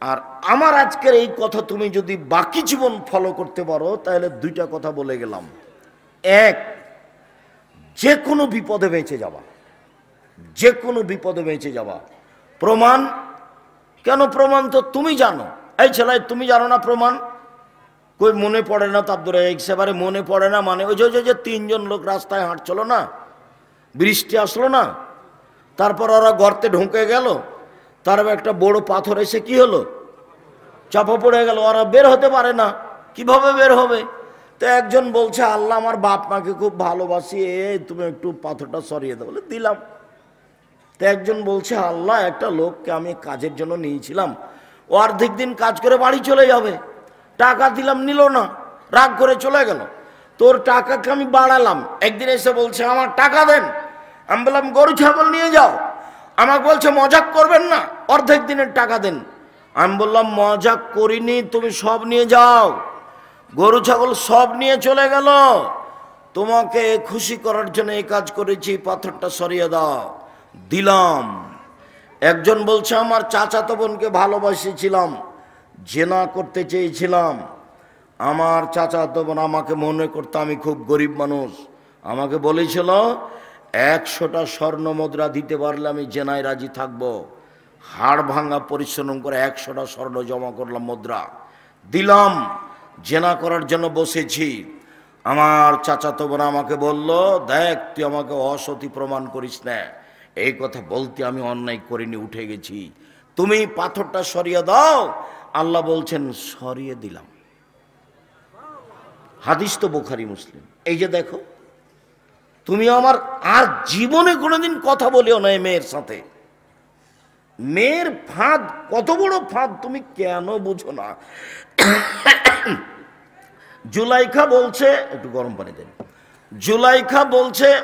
আর আমার আজকের এই কথা তুমি যদি বাকি জীবন ফলো করতে পারো, তাহলে দুইটা কথা বলে গেলাম। এক যে কোনো বিপদে বেঁচে যাবা। যে কোনো বিপদে বেঁচে যাবা। প্রমাণ? কেন প্রমাণ তো তুমি জানো। এই ছেলে, তুমি জানো না প্রমাণ? কই, মনে পড়ে না তার ধরে একেবারে মনে পড়ে না মানে ওই যে- যে তিনজন লোক রাস্তায় হাঁটছিল না, বৃষ্টি আসলো না, তারপর ওরা গর্তে ঢুকে গেল তারপর একটা বড় পাথর এসে কি হলো? চাপা পড়ে গেল। ওরা বের হতে পারে না। কীভাবে বের হবে? তো একজন বলছে, আল্লাহ আমার বাপ মাকে খুব ভালোবাসি। এই তুমি একটু পাথরটা সরিয়ে দাও। বলে, দিলাম। তো একজন বলছে, আল্লাহ, একটা লোককে আমি কাজের জন্য নিয়েছিলাম। ও অর্ধেক দিন কাজ করে বাড়ি চলে যাবে। টাকা দিলাম, নিল না। রাগ করে চলে গেল। তোর টাকাকে আমি বাড়ালাম। একদিন এসে বলছে, আমার টাকা দেন। আমি বললাম, গরু, ছাগল নিয়ে যাও। আমাকে বলছে, মজাক করবেন না, অর্ধেক দিনের টাকা দেন। আমি বললাম, মজাক করিনি, তুমি সব নিয়ে যাও। গরু, ছাগল সব নিয়ে চলে গেল। তোমাকে খুশি করার জন্য এই কাজ করেছি, পাথরটা সরিয়ে দাও। দিলাম। একজন বলছে, আমার চাচাতো বোনকে ভালোবাসেছিলাম, জেনা করতে চেয়েছিলাম। আমার চাচাতো বোন আমাকে মনে করতো আমি খুব গরিব মানুষ। আমাকে বলেছিল একশোটা স্বর্ণ মুদ্রা দিতে পারলে আমি জেনায় রাজি থাকব। হাড় ভাঙা পরিশ্রম করে একশোটা স্বর্ণ জমা করলাম মুদ্রা। দিলাম, জেনা করার জন্য বসেছি। আমার চাচাতো বোন আমাকে বলল, দেখ, তুই আমাকে অসতী প্রমাণ করিস না। এই কথা বলতে আমি অন্যায় করিনি, উঠে গেছি। তুমি পাথরটা সরিয়ে দাও। আল্লাহ বলছেন, সরিয়ে দিলাম। হাদিস তো বোখারি, মুসলিম। এই যে দেখো তুমি আমার আর জীবনে কোনোদিন কথা বলিও না মেয়ের সাথে। মেয়ের ফাঁদ, কত বড় ফাঁদ তুমি কেন বুঝো না। জুলাইখা বলছে, একটু গরম পানি দেন। জুলাইখা বলছে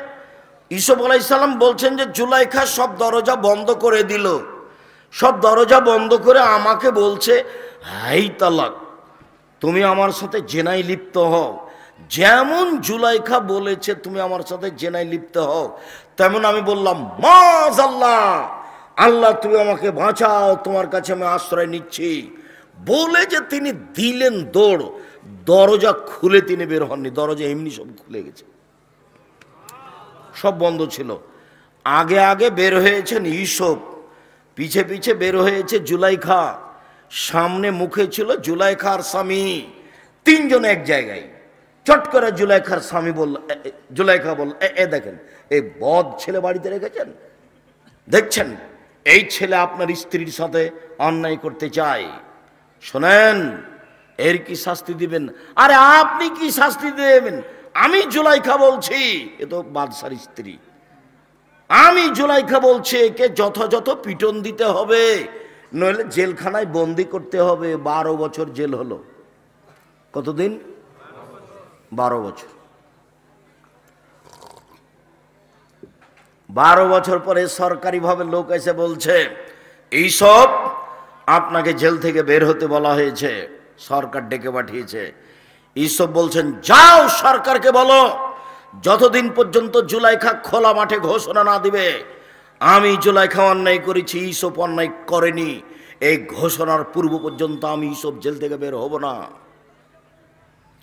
ইসব আলাইসাল্লাম বলছেন যে, জুলাইখা সব দরজা বন্ধ করে দিল। সব দরজা বন্ধ করে আমাকে বলছে, হাই তালাক, তুমি আমার সাথে জেনাই লিপ্ত হও। যেমন জুলাইখা বলেছে, তুমি আমার সাথে জেনাই লিপ্ত হও, তেমন আমি বললাম মাজ আল্লাহ আল্লাহ তুমি আমাকে বাঁচাও, তোমার কাছে আমি আশ্রয় নিচ্ছি। বলে যে তিনি দিলেন দৌড়, দরজা খুলে তিনি বের হননি, দরজা এমনি সব খুলে গেছে। সব বন্ধ ছিল। আগে আগে বের হয়েছেন ইসব পিছে পিছে বের হয়েছে জুলাইখা। সামনে মুখে ছিল জুলাইখার স্বামী, তিনজন এক জায়গায়। চট করে জুলাইখার স্বামী বলল জুলাইখা বলল, "এ- এ দেখেন, এই বদ ছেলে বাড়িতে রেখেছেন? দেখছেন, এই ছেলে আপনার স্ত্রীর সাথে অন্যায় করতে চায়। শোনেন, এর কি শাস্তি দিবেন? আরে আপনি কি শাস্তি দেবেন? আমি জুলাইখা বলছি, এ তো বাদশার স্ত্রী। আমি জুলাইখা বলছি, একে যথাযথ পিটন দিতে হবে, নইলে জেলখানায় বন্দি করতে হবে। বারো বছর জেল হলো। কতদিন? বারো বছর। বারো বছর পরে সরকারিভাবে লোক এসে বলছে এইসব আপনাকে জেল থেকে বের হতে বলা হয়েছে, সরকার ডেকে পাঠিয়েছে। এইসব বলছেন, যাও সরকারকে বলো, যতদিন পর্যন্ত জুলাইখা খোলা মাঠে ঘোষণা না দিবে, আমি জুলাইখা অন্যায় করেছি এইসব অন্যায় করেনি, এই ঘোষণার পূর্ব পর্যন্ত আমি এইসব জেল থেকে বের হব না।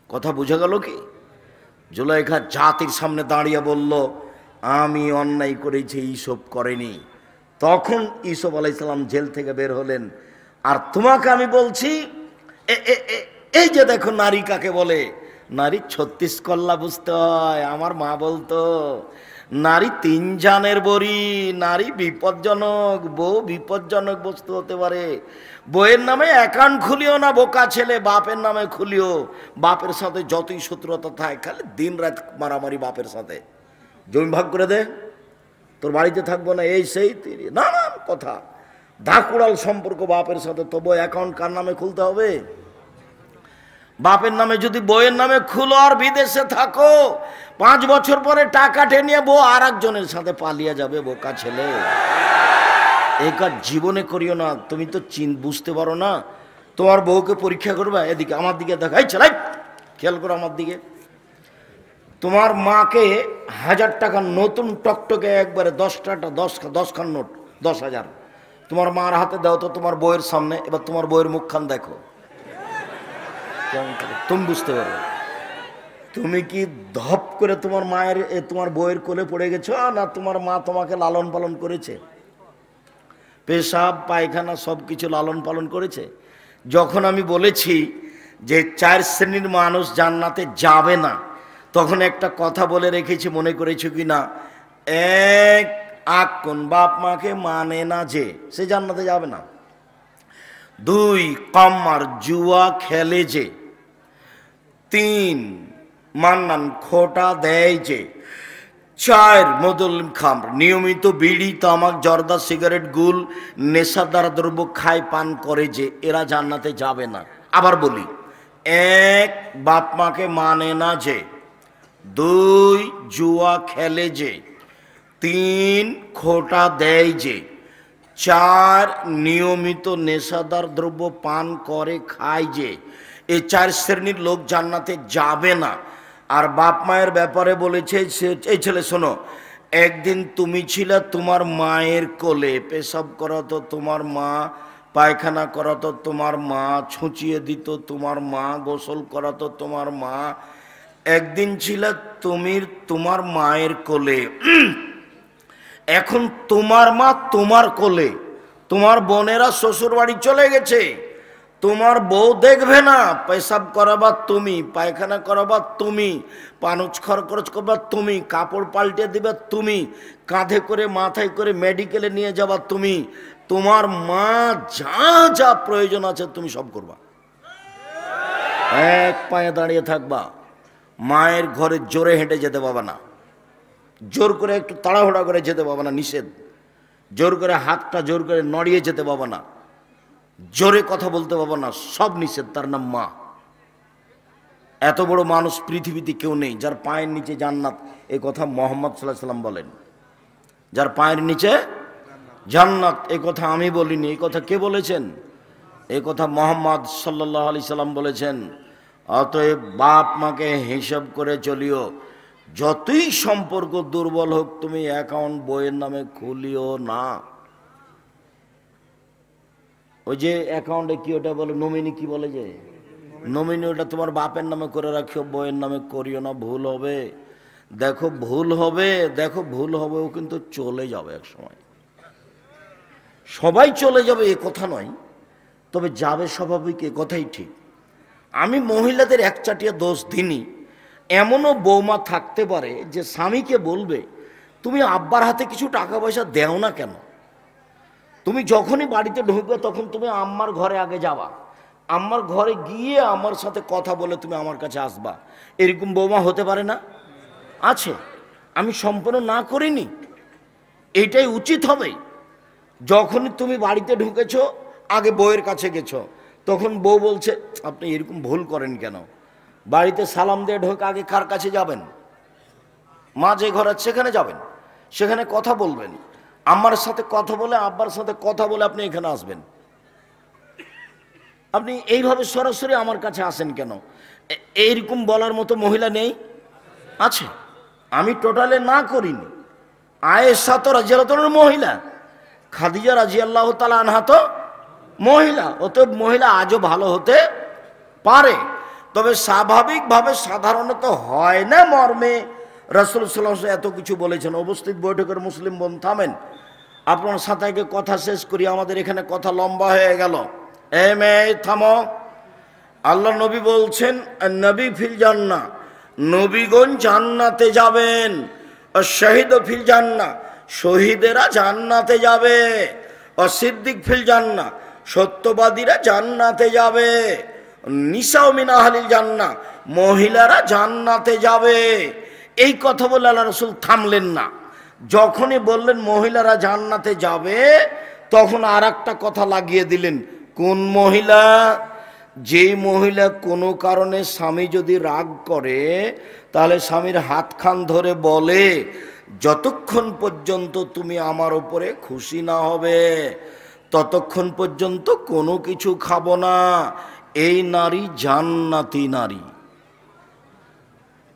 কথা বুঝে গেল কি? জুলাইখা জাতির সামনে দাঁড়িয়ে বলল, আমি অন্যায় করেছি, এইসব করেনি। তখন ইসব আলাইসাল্লাম জেল থেকে বের হলেন। আর তোমাকে আমি বলছি এই যে দেখো নারী কাকে বলে? নারী ছত্রিশ কল্লা বুঝতে হয়, আমার মা বলতো, নারী তিন জানের বড়ি, নারী বিপজ্জনক, বউ বিপজ্জনক বস্তু হতে পারে। বইয়ের নামে অ্যাকাউন্ট খুলিও না, বোকা ছেলে, বাপের নামে খুলিও। বাপের সাথে যতই শত্রুতা থাকে, খালি দিন রাত মারামারি বাপের সাথে। জমি ভাগ করে দে, তোর বাড়িতে থাকব না, এই সেই নানান কথা। ধাকুড়াল সম্পর্ক বাপের সাথে, তবু অ্যাকাউন্ট কার নামে খুলতে হবে? বাপের নামে যদি বইয়ের নামে খুলো আর বিদেশে থাকো, পাঁচ বছর পরে টাকা টেনিয়ে বউ আর একজনের সাথে পালিয়ে যাবে, বোকা ছেলে। এই কাজ জীবনে করিও না। তুমি তো চিন বুঝতে পারো না। তোমার বউকে পরীক্ষা করবা এদিকে আমার দিকে দেখাই চালাই খেয়াল করো আমার দিকে। তোমার মাকে হাজার টাকা নতুন টকটকে একবারে দশ টাকা দশ দশ খান নোট দশ হাজার। তোমার মার হাতে দাও তো তোমার বইয়ের সামনে এবার তোমার বইয়ের মুখখান দেখো। তুমি বুঝতে পারবে তুমি কি ধপ করে তোমার মায়ের এ, তোমার বইয়ের কোলে পড়ে গেছো না তোমার মা তোমাকে লালন পালন করেছে? পেশাব, পায়খানা সব কিছু লালন পালন করেছে। যখন আমি বলেছি যে চার শ্রেণির মানুষ জান্নাতে যাবে না, তখন একটা কথা বলে রেখেছি, মনে করেছ কি না? এক আক্কন বাপ মাকে মানে না যে সে জান্নাতে যাবে না। দুই কাম্মার জুয়া খেলে যে। তিন, মান্নান খোটা দেয় যে। চার মদুল খাম। নিয়মিত বিড়ি, তামাক, জর্দা, সিগারেট, গুল নেশাদার দ্রব্য খায়, পান করে যে এরা জান্নাতে যাবে না। আবার বলি, এক বাপ মাকে মানে না যে, দুই জুয়া খেলে যে, তিন খোটা দেয় যে, চার নিয়মিত নেশাদার দ্রব্য পান করে, খায় যে এই চার শ্রেণির লোক জান্নাতে যাবে না। আর বাপ মায়ের ব্যাপারে বলেছে এই ছেলে শোনো, একদিন তুমি ছিলে তোমার মায়ের কোলে, পেশাব করাতো তোমার মা, পায়খানা করাতো তোমার মা, ছুঁচিয়ে দিত তোমার মা, গোসল করাতো তোমার মা। একদিন ছিল তুমি তোমার মায়ের কোলে, এখন তোমার মা তোমার কোলে, তোমার বোনেরা শ্বশুর বাড়ি চলে গেছে। তোমার বউ দেখবে না, পেশাব করাবার তুমি, পায়খানা করাবার তুমি, পানুচ খরচ করবার তুমি, কাপড় পাল্টে দিবে তুমি, কাঁধে করে মাথায় করে মেডিকেলে নিয়ে যাবা তুমি, তোমার মা যা যা প্রয়োজন আছে তুমি সব করবা। এক পায়ে দাঁড়িয়ে থাকবা, মায়ের ঘরে জোরে হেঁটে যেতে পাবা না, জোর করে একটু তাড়াহুড়া করে যেতে পাবো না, নিষেধ, জোর করে হাতটা জোর করে নড়িয়ে যেতে পাবো না। জোরে কথা বলতে পাবো না, সব নিষেধ, তার নাম মা। এত বড় মানুষ পৃথিবীতে কেউ নেই, যার পায়ের নিচে জান্নাত, এ কথা মোহাম্মদ সাল্লাহ সাল্লাম বলেন। যার পায়ের নিচে জান্নাত, এ কথা আমি বলিনি এই কথা কে বলেছেন? এই কথা মোহাম্মদ সাল্লাহ আলি সাল্লাম বলেছেন, অতএব বাপ মাকে হিসাব করে চলিও, যতই সম্পর্ক দুর্বল হোক, তুমি অ্যাকাউন্ট বইয়ের নামে খুলিও না। ওই যে অ্যাকাউন্টে কি ওটা বলে নমিনি কি বলে যে? নমিনি ওটা তোমার বাপের নামে করে রাখিও বইয়ের নামে করিও না, ভুল হবে। দেখো, ভুল হবে, দেখো, ভুল হবে, ও কিন্তু চলে যাবে এক সময় সবাই চলে যাবে, এ কথা নয়। তবে যাবে স্বাভাবিক, এ কথাই ঠিক। আমি মহিলাদের একচাটিয়া দোষ দিনই এমনও বৌমা থাকতে পারে যে স্বামীকে বলবে, তুমি আব্বার হাতে কিছু টাকা পয়সা দেও না কেন? তুমি যখনই বাড়িতে ঢুকবে, তখন তুমি আম্মার ঘরে আগে যাবা। আম্মার ঘরে গিয়ে আমার সাথে কথা বলে তুমি আমার কাছে আসবা। এরকম বৌমা হতে পারে না? আছে। আমি সম্পূর্ণ না করিনি। এটাই উচিত হবে। যখনই তুমি বাড়িতে ঢুকেছ, আগে বউয়ের কাছে গেছো, তখন বউ বলছে, আপনি এরকম ভুল করেন কেন? বাড়িতে সালাম দিয়ে ঢোক, আগে কার কাছে যাবেন? মা যে ঘর আছে, সেখানে যাবেন। সেখানে কথা বলবেন। আমার সাথে কথা বলে, আব্বার সাথে কথা বলে আপনি এখানে আসবেন। আপনি এইভাবে সরাসরি আমার কাছে আসেন কেন? এইরকম বলার মতো মহিলা নেই? আছে। আমি টোটালে না করিনি। আয়েশা তো রাজিয়ালতনের মহিলা। খাদিজা রাজি আল্লাহ তালা আনহা তো মহিলা। অতএব মহিলা আজও ভালো হতে পারে। তবে স্বাভাবিকভাবে সাধারণত হয় না মর্মে। রসুল সাল্লাম এত কিছু বলেছেন। উপস্থিত বৈঠকের মুসলিম বোন, থামেন। আপনার আগে কথা শেষ করি, আমাদের এখানে কথা লম্বা হয়ে গেল। এম এ থামো। আল্লাহ নবী বলছেন নবী ফিল জান্না নবীগণ জান্নাতে যাবেন। শহীদ ফিল জান্না শহীদেরা জান্নাতে যাবে। অসিদ্দিক ফিল জান্না সত্যবাদীরা জান্নাতে যাবে। নিশাও মিনাহালিল জান্না মহিলারা জান্নাতে যাবে। এই কথা বলে আল্লাহ রসুল থামলেন না। যখনই বললেন, মহিলারা জান্নাতে যাবে, তখন আর কথা লাগিয়ে দিলেন। কোন মহিলা? যেই মহিলা কোনো কারণে স্বামী যদি রাগ করে, তাহলে স্বামীর হাত খান ধরে বলে, যতক্ষণ পর্যন্ত তুমি আমার ওপরে খুশি না হবে, ততক্ষণ পর্যন্ত কোনো কিছু খাব না। এই নারী জান্নাতি নারী।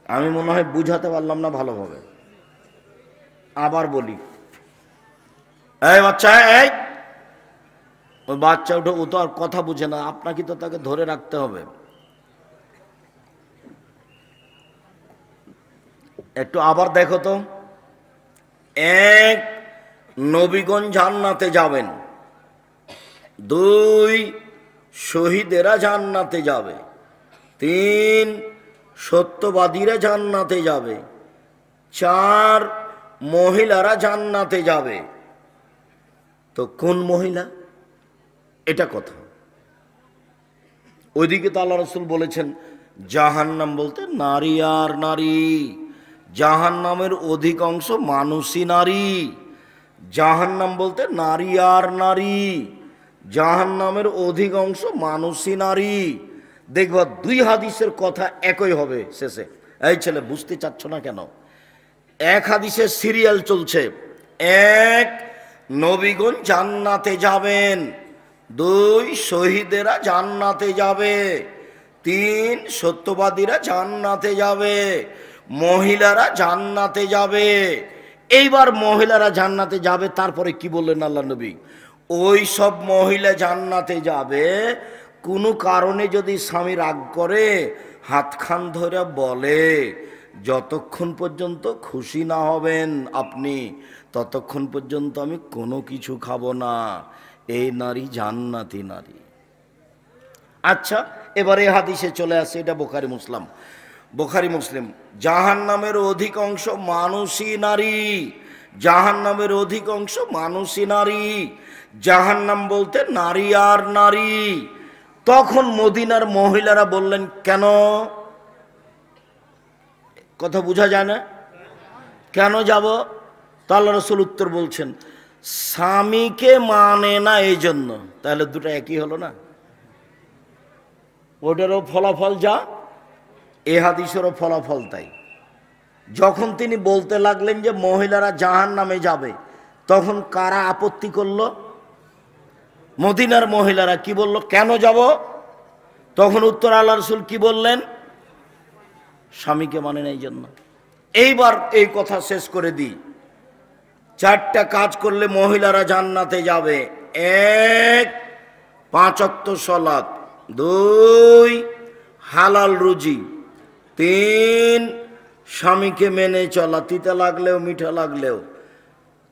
আমি মনে হয় বুঝাতে পারলাম না ভালোভাবে। আবার বলি। এই বাচ্চা, এই! ওই বাচ্চা উঠে ও তো আর কথা বুঝে না, আপনাকে তো তাকে ধরে রাখতে হবে। একটু আবার দেখো তো। এক নবীগণ জান্নাতে যাবেন। দুই, শহীদেরা জান্নাতে যাবে। তিন সত্যবাদীরা জান্নাতে যাবে। চার মহিলারা জান্নাতে যাবে। তো কোন মহিলা? এটা কথা। ওইদিকে তো আল্লাহ রসুল বলেছেন, জাহান্নাম বলতে নারী আর নারী। জাহান্নামের অধিকাংশ মানুষই নারী। জাহান্নাম বলতে নারী আর নারী। জাহান্নামের অধিকাংশ মানুষই নারী। দেখবা দুই হাদিসের কথা একই হবে শেষে। এই ছেলে, বুঝতে চাচ্ছ না কেন? এক হাদিসের সিরিয়াল চলছে। এক, নবীগণ জান্নাতে যাবেন। দুই, শহীদেরা জান্নাতে যাবে। তিন, সত্যবাদীরা জান্নাতে যাবে। মহিলারা জান্নাতে যাবে। এইবার মহিলারা জান্নাতে যাবে, তারপরে কি বললেন আল্লাহ নবী? ওই সব মহিলা জান্নাতে যাবে কোনো কারণে যদি স্বামী রাগ করে হাতখান ধরে বলে, যতক্ষণ পর্যন্ত খুশি না হবেন আপনি, ততক্ষণ পর্যন্ত আমি কোনো কিছু খাব না। এই নারী জান্নাতি নারী। আচ্ছা এবারে হাদিসে চলে আসে, এটা বোখারি মুসলাম। বোখারি মুসলিম জাহান নামের অধিকাংশ মানুষই নারী জাহান নামের অধিকাংশ মানুষই নারী। জাহান নাম বলতে নারী আর নারী। তখন মদিনার মহিলারা বললেন, কেন? কথা বোঝা যায় না। কেন যাব? তো আল্লাহ রসুল উত্তর বলছেন, স্বামীকে মানে না এই জন্য তাহলে দুটো একই হলো না? ওটারও ফলাফল যা, এ হাদিসেরও ফলাফল তাই। যখন তিনি বলতে লাগলেন যে মহিলারা জাহান নামে যাবে, তখন কারা আপত্তি করল? মদিনার মহিলারা কি বলল? কেন যাব? তখন উত্তর আল্লাহ রসুল কি বললেন? স্বামীকে মানে এই জন্য এইবার এই কথা শেষ করে দিই। চারটা কাজ করলে মহিলারা জান্নাতে যাবে। এক পাঁচক্ত সলাৎ। দুই, হালাল রুজি। তিন, স্বামীকে মেনে চলা। তিতা লাগলেও, মিঠা লাগলেও।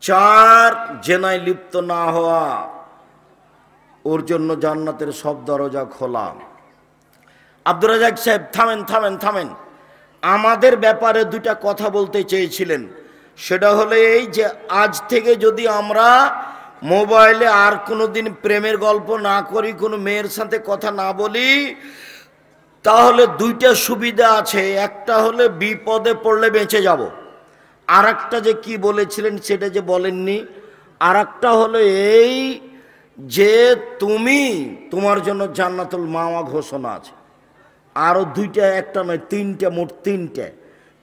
চার, জেনায় লিপ্ত না হওয়া। ওর জন্য জান্নাতের সব দরজা খোলা। আব্দুর রাজাক সাহেব, থামেন থামেন থামেন। আমাদের ব্যাপারে দুটা কথা বলতে চেয়েছিলেন। সেটা হলো এই যে আজ থেকে যদি আমরা মোবাইলে আর কোনো দিন প্রেমের গল্প না করি, কোনো মেয়ের সাথে কথা না বলি, তাহলে দুইটা সুবিধা আছে। একটা হলে বিপদে পড়লে বেঁচে যাব। আর একটা যে কি বলেছিলেন সেটা যে বলেননি। আর একটা হলো এই যে তুমি তোমার জন্য জান্নাতুল মাওয়া ঘোষণা আছে। আরও দুইটা, একটা নয়, তিনটে, মোট তিনটে।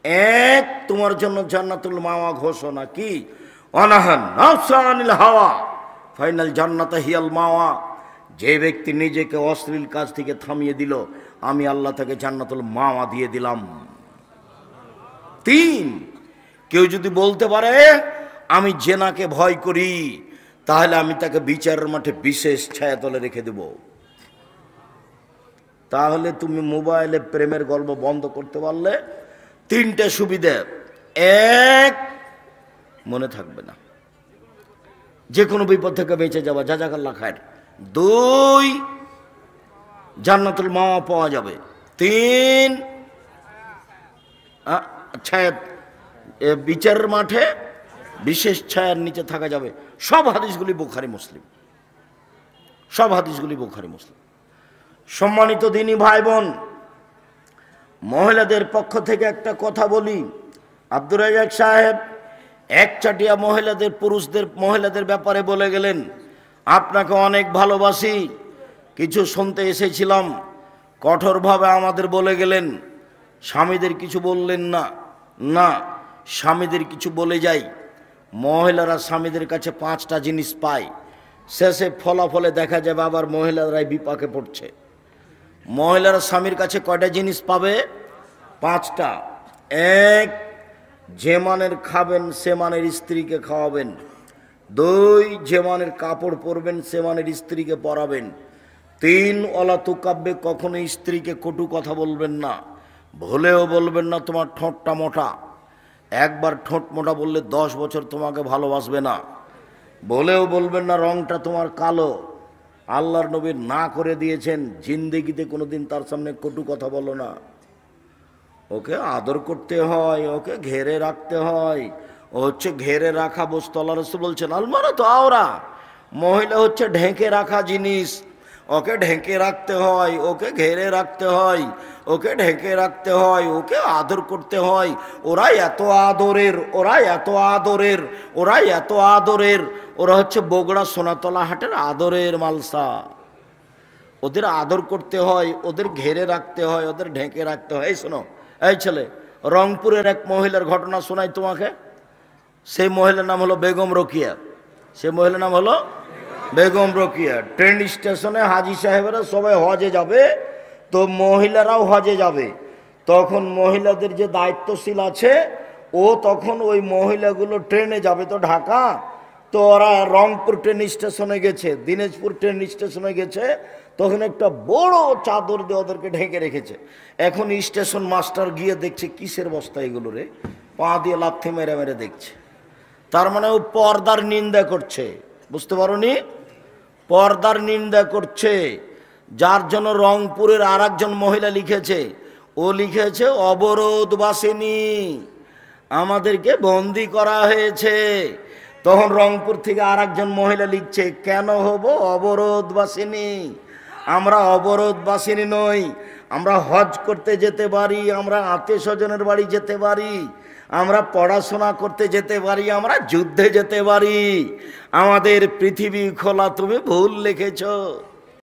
এক, তোমার জন্য জান্নাতুল মাওয়া ঘোষণা কি? অনাহান হাওয়া, ফাইনাল জান্নাত হিয়াল মাওয়া। যে ব্যক্তি নিজেকে অশ্লীল কাজ থেকে থামিয়ে দিল, আমি আল্লাহ তাকে জান্নাতুল মাওয়া দিয়ে দিলাম। তিন, কেউ যদি বলতে পারে, আমি জেনাকে ভয় করি তাহলে আমি তাকে বিচারের মাঠে বিশেষ ছায়াতলে রেখে দেব। তাহলে তুমি মোবাইলে প্রেমের গল্প বন্ধ করতে পারলে তিনটে সুবিধে। এক, মনে থাকবে না। যে কোনো বিপদ থেকে বেঁচে যাওয়া যা জাকাল্লা খায় দুই, জান্নাতুল মাওয়া পাওয়া যাবে। তিন ছায়া বিচারের মাঠে বিশেষ ছায়ার নিচে থাকা যাবে। সব হাদিসগুলি বোখারি, মুসলিম। সব হাদিসগুলি বোখারি, মুসলিম। সম্মানিত দিনী ভাই বোন মহিলাদের পক্ষ থেকে একটা কথা বলি। আব্দুর রাজাক সাহেব এক চাটিয়া মহিলাদের, পুরুষদের, মহিলাদের ব্যাপারে বলে গেলেন, আপনাকে অনেক ভালোবাসি। কিছু শুনতে এসেছিলাম। কঠোরভাবে আমাদের বলে গেলেন, স্বামীদের কিছু বললেন না। না, স্বামীদের কিছু বলে যাই। মহিলারা স্বামীদের কাছে পাঁচটা জিনিস পায়। শেষে ফলাফলে দেখা যাবে আবার মহিলারাই বিপাকে পড়ছে। মহিলারা স্বামীর কাছে কয়টা জিনিস পাবে? পাঁচটা। এক, যে মানের খাবেন সে মানের স্ত্রীকে খাওয়াবেন। দুই, যে মানের কাপড় পরবেন সে মানের স্ত্রীকে পরাবেন। তিন অলাতু কাব্যে কখনো স্ত্রীকে কটু কথা বলবেন না। ভুলেও বলবেন না, তোমার ঠোঁটটা মোটা। একবার ঠোঁট মোটা বললে দশ বছর তোমাকে ভালোবাসবে না। বলেও বলবেন না রংটা তোমার কালো। আল্লাহর নবীর না করে দিয়েছেন, জিন্দেগিতে কোনোদিন তার সামনে কটু কথা বলো না। ওকে আদর করতে হয়, ওকে ঘেরে রাখতে হয়। ও হচ্ছে ঘেরে রাখা বস্তু, আল্লাহ রসুল বলছেন, আলমারা তো আওরা। মহিলা হচ্ছে ঢেকে রাখা জিনিস। ওকে ঢেকে রাখতে হয়, ওকে ঘেরে রাখতে হয়। ওকে ঢেকে রাখতে হয়, ওকে আদর করতে হয়। ওরা এত আদরের ওরা এত আদরের ওরা এত আদরের। ওরা হচ্ছে বগুড়া সোনাতলা হাটের আদরের মালসা। ওদের আদর করতে হয়, ওদের ঘেরে রাখতে হয়, ওদের ঢেকে রাখতে হয়। এই শোনো, এই ছেলে, রংপুরের এক মহিলার ঘটনা শোনাই তোমাকে। সেই মহিলার নাম হলো বেগম রকিয়া। সে মহিলার নাম হলো বেগম রকিয়া। ট্রেন স্টেশনে হাজি সাহেবেরা সবাই হজে যাবে। তো মহিলারাও হজে যাবে। তখন মহিলাদের যে দায়িত্বশীল আছে, ও তখন ওই মহিলাগুলো ট্রেনে যাবে। তো ঢাকা, তো ওরা রংপুর ট্রেন স্টেশনে গেছে, দিনাজপুর ট্রেন স্টেশনে গেছে, তখন একটা বড় চাদর দিয়ে ওদেরকে ঢেকে রেখেছে। এখন স্টেশন মাস্টার গিয়ে দেখছে, কিসের বস্তা এগুলো রে? পা দিয়ে লাথি মেরে মেরে দেখছে। তার মানে ও পর্দার নিন্দা করছে। বুঝতে পারোনি? পর্দার নিন্দা করছে। যার জন্য রংপুরের আর একজন মহিলা লিখেছে, ও লিখেছে অবরোধ বাসিনী আমাদেরকে বন্দি করা হয়েছে। তখন রংপুর থেকে আর একজন মহিলা লিখছে, কেন হব অবরোধ বাসিনী আমরা অবরোধ বাসিনী নই, আমরা হজ করতে যেতে পারি, আমরা আত্মীয় স্বজনের বাড়ি যেতে পারি, আমরা পড়াশোনা করতে যেতে পারি, আমরা যুদ্ধে যেতে পারি। আমাদের পৃথিবী খোলা, তুমি ভুল লিখেছ।